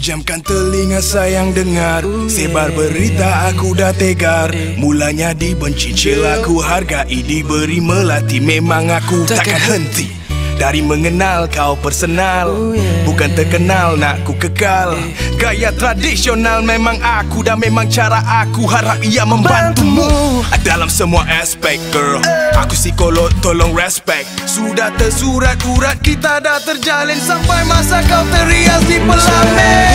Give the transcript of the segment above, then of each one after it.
Pinjamkan telinga sayang dengar. Sebar berita aku dah tegar. Mulanya dibenci celaku hargai Diberi melati. Memang aku takkan henti. dari mengenal kau personal. Bukan terkenal nak ku kekal. Gaya tradisional memang aku Dan memang cara aku harap ia membantumu. Dalam semua aspek girl Aku psikolog tolong respect. Sudah tersurat urat kita dah terjalin Sampai masa kau terias di pelamin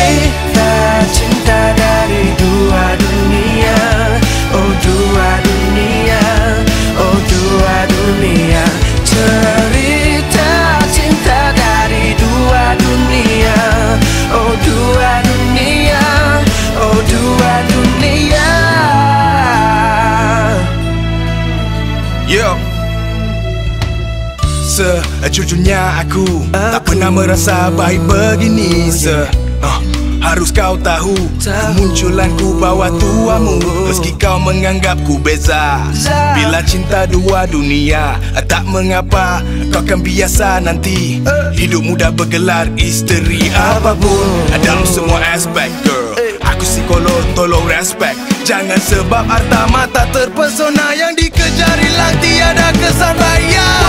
Sejujurnya aku Tak pernah merasa baik begini Se uh, Harus kau tahu Kemunculanku bawa tuamu. Meski kau menganggapku beza Bila cinta dua dunia Tak mengapa Kau akan biasa nanti. Hidup mudah bergelar isteri apapun. Dalam semua aspek girl Aku psikolog tolong respect Jangan sebab harta mata terpesona Yang dikejar hilang tiada kesan raya